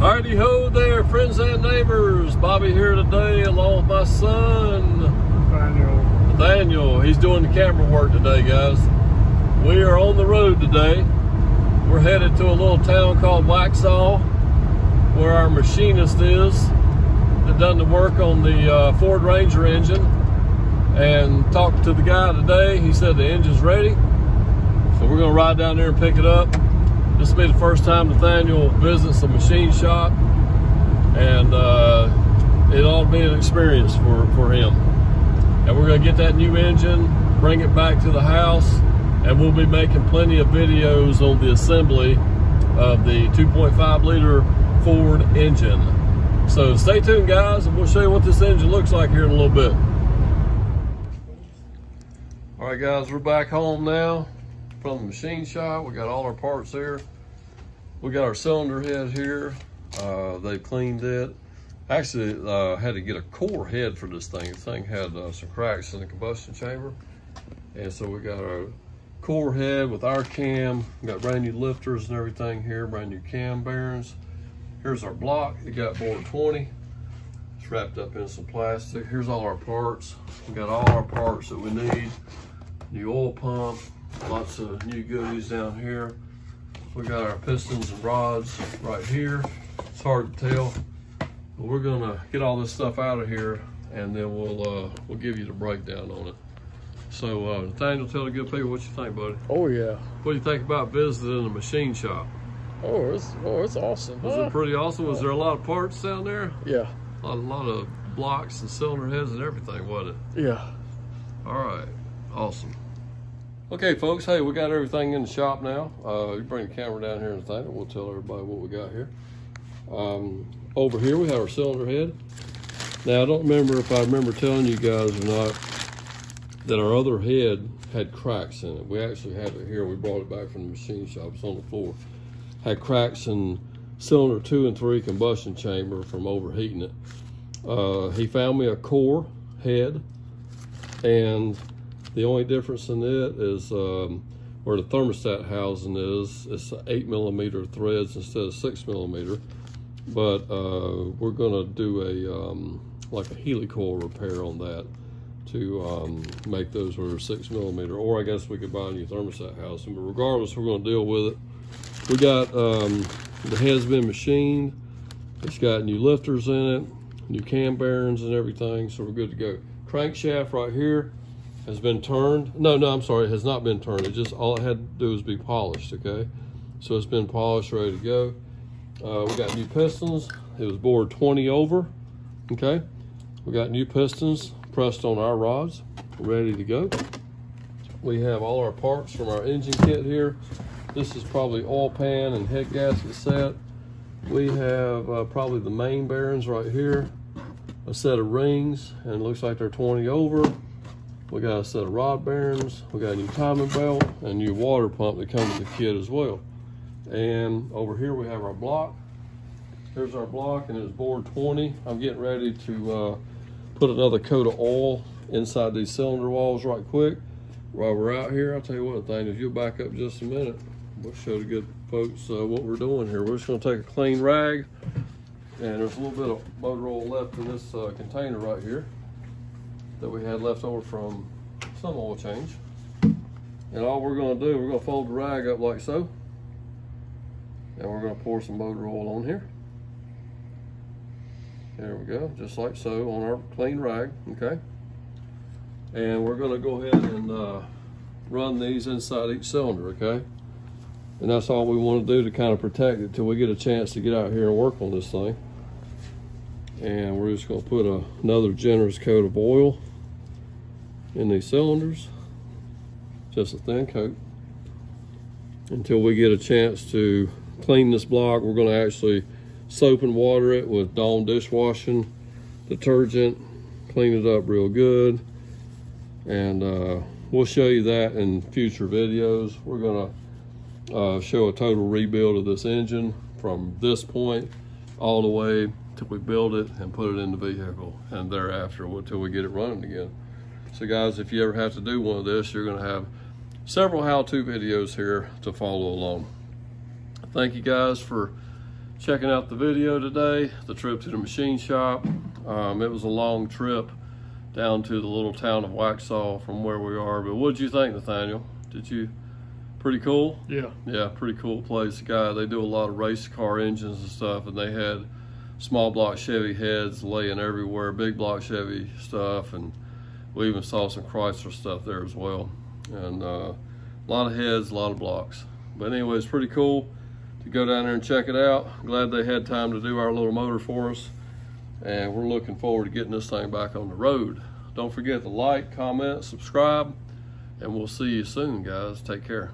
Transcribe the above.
Alrighty ho there, friends and neighbors. Bobby here today along with my son, Nathaniel. Nathaniel. He's doing the camera work today, guys. We are on the road today. We're headed to a little town called Waxhaw, where our machinist is that done the work on the uh, Ford Ranger engine. And talked to the guy today. He said the engine's ready. So we're gonna ride down there and pick it up. This will be the first time Nathaniel visits a machine shop, and uh, it ought to be an experience for, for him. And we're gonna get that new engine, bring it back to the house, and we'll be making plenty of videos on the assembly of the 2.5 liter Ford engine. So stay tuned guys, and we'll show you what this engine looks like here in a little bit. All right guys, we're back home now from the machine shop. We got all our parts there. We got our cylinder head here. Uh, they cleaned it. Actually, uh, had to get a core head for this thing. The thing had uh, some cracks in the combustion chamber. And so we got our core head with our cam. We got brand new lifters and everything here, brand new cam bearings. Here's our block. It got bore 20. It's wrapped up in some plastic. Here's all our parts. We got all our parts that we need. New oil pump, lots of new goodies down here. We got our pistons and rods right here. It's hard to tell, but we're gonna get all this stuff out of here and then we'll uh, we'll give you the breakdown on it. So uh, Nathaniel, tell the good people what you think, buddy. Oh yeah. What do you think about visiting a machine shop? Oh, it's oh, it's awesome. Was huh? it pretty awesome? Was there a lot of parts down there? Yeah. A lot, a lot of blocks and cylinder heads and everything, wasn't it? Yeah. All right, awesome. Okay, folks, hey, we got everything in the shop now. Uh, you bring the camera down here in a thing, and we'll tell everybody what we got here. Um, over here, we have our cylinder head. Now, I don't remember if I remember telling you guys or not that our other head had cracks in it. We actually have it here. We brought it back from the machine shop. It's on the floor. Had cracks in cylinder two and three combustion chamber from overheating it. Uh, he found me a core head and the only difference in it is um, where the thermostat housing is. It's eight millimeter threads instead of six millimeter. But uh, we're gonna do a um, like a helicoil repair on that to um, make those where six millimeter. Or I guess we could buy a new thermostat housing. But regardless, we're gonna deal with it. We got um, the head's been machined. It's got new lifters in it, new cam bearings and everything, so we're good to go. Crankshaft right here has been turned. No, no, I'm sorry, it has not been turned. It just, all it had to do was be polished, okay? So it's been polished, ready to go. Uh, we got new pistons. It was bored 20 over, okay? We got new pistons pressed on our rods, ready to go. We have all our parts from our engine kit here. This is probably oil pan and head gasket set. We have uh, probably the main bearings right here, a set of rings, and it looks like they're 20 over. We got a set of rod bearings. We got a new timing belt and new water pump that comes with the kit as well. And over here we have our block. Here's our block and it's bored 20. I'm getting ready to uh, put another coat of oil inside these cylinder walls right quick. While we're out here, I'll tell you what, thing, if you'll back up just a minute, we'll show the good folks uh, what we're doing here. We're just gonna take a clean rag and there's a little bit of motor oil left in this uh, container right here that we had left over from some oil change. And all we're gonna do, we're gonna fold the rag up like so. And we're gonna pour some motor oil on here. There we go, just like so on our clean rag, okay? And we're gonna go ahead and uh, run these inside each cylinder, okay? And that's all we wanna do to kind of protect it till we get a chance to get out here and work on this thing. And we're just gonna put a, another generous coat of oil in these cylinders, just a thin coat, until we get a chance to clean this block. We're gonna actually soap and water it with Dawn dishwashing detergent, clean it up real good. And uh, we'll show you that in future videos. We're gonna uh, show a total rebuild of this engine from this point all the way till we build it and put it in the vehicle and thereafter until we get it running again. So guys, if you ever have to do one of this, you're gonna have several how-to videos here to follow along. Thank you guys for checking out the video today, the trip to the machine shop. Um, it was a long trip down to the little town of Waxhaw from where we are. But what did you think, Nathaniel? Did you pretty cool? Yeah. Yeah, pretty cool place. Guy, they do a lot of race car engines and stuff, and they had small block Chevy heads laying everywhere, big block Chevy stuff, and we even saw some Chrysler stuff there as well. And uh, a lot of heads, a lot of blocks. But anyway, it's pretty cool to go down there and check it out. Glad they had time to do our little motor for us. And we're looking forward to getting this thing back on the road. Don't forget to like, comment, subscribe, and we'll see you soon, guys. Take care.